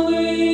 Коли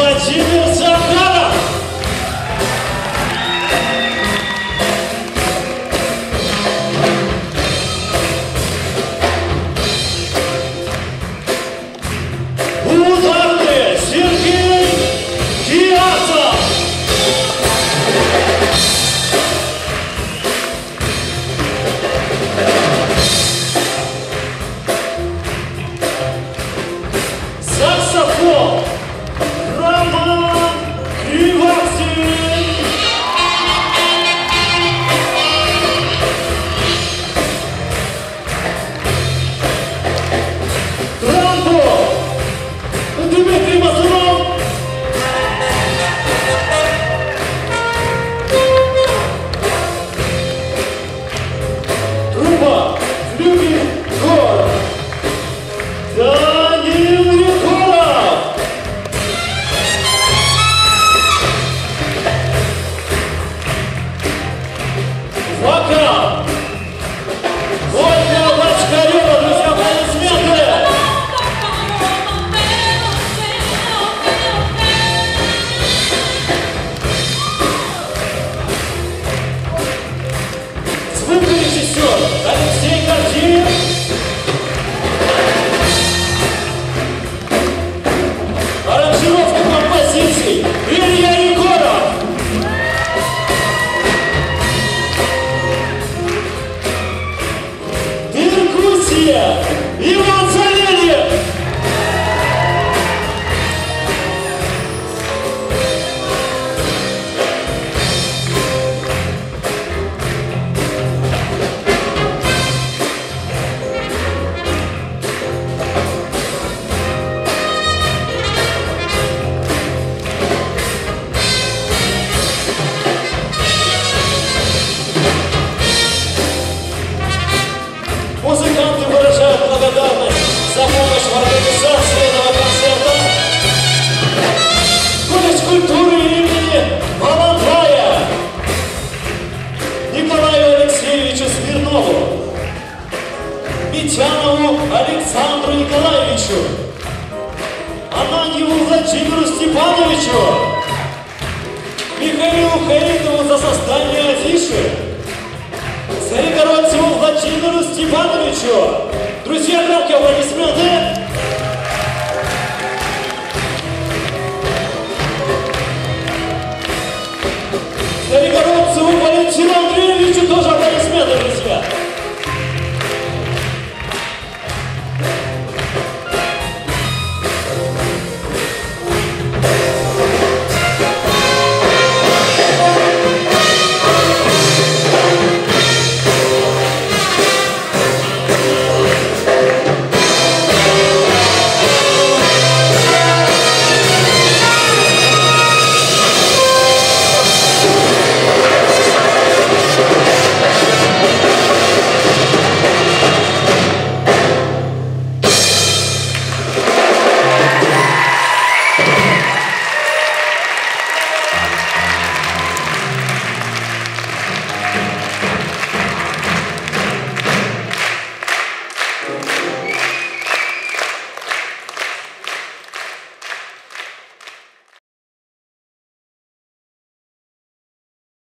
Владимир